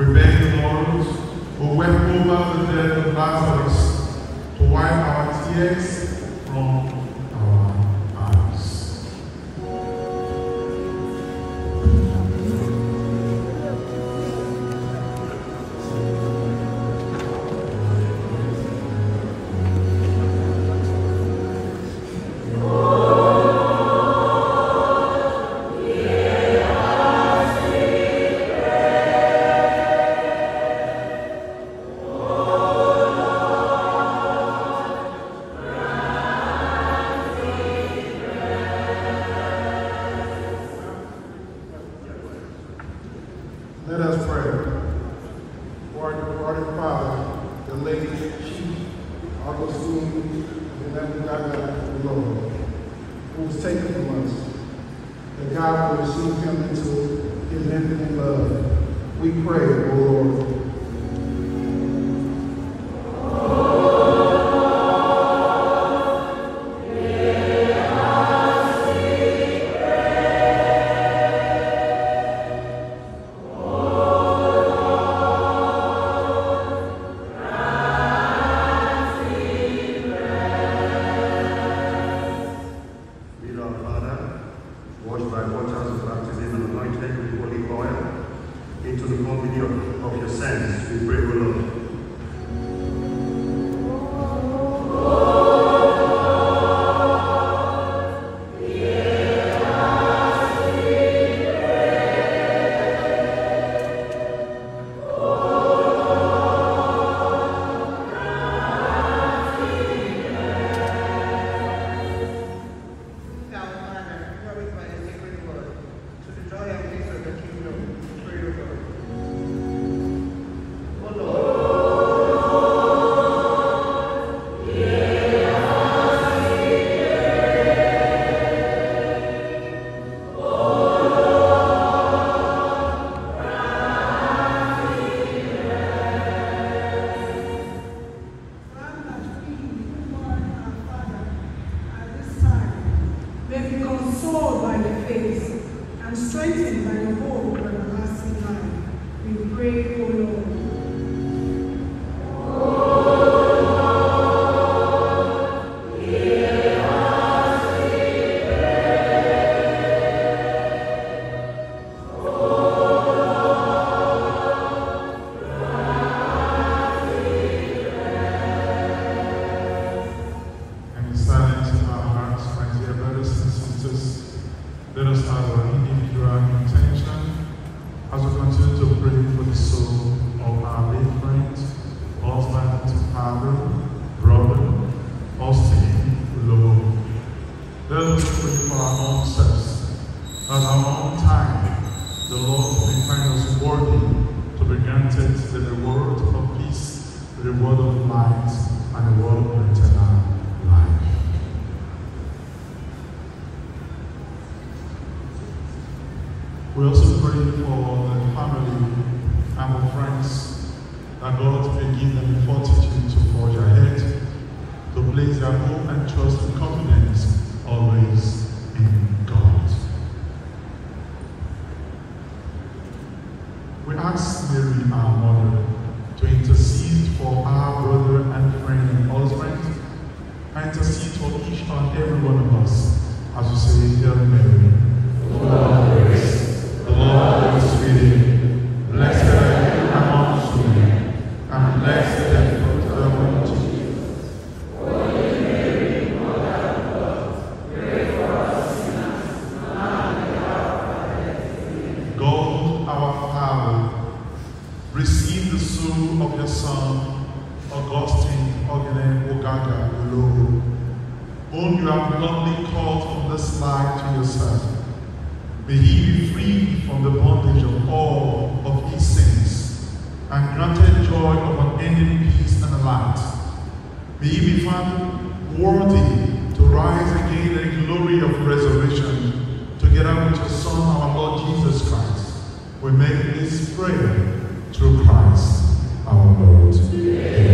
We beg the Lord who went over the death of Lazarus to wipe our tears the late Chief Augustine Lord, who was taken from us, that God will receive him into his infinite love. We pray, O Lord. Company of, your saints, we pray, O Lord. Pray for our own selves, at our own time, the Lord may find us worthy to be granted the reward of peace, the reward of light, and the reward of eternal life. We also pray for the family and the friends that God may give them the fortitude to forge ahead, to place their hope and trust and confidence always Son, Augustine Ogene Ogaga Uloho, whom you have lovingly called from this life to yourself. May he be freed from the bondage of all of his sins and granted joy of unending peace and light. May he be found worthy to rise again in glory of resurrection together with your Son, our Lord Jesus Christ. We make this prayer through Christ our Lord.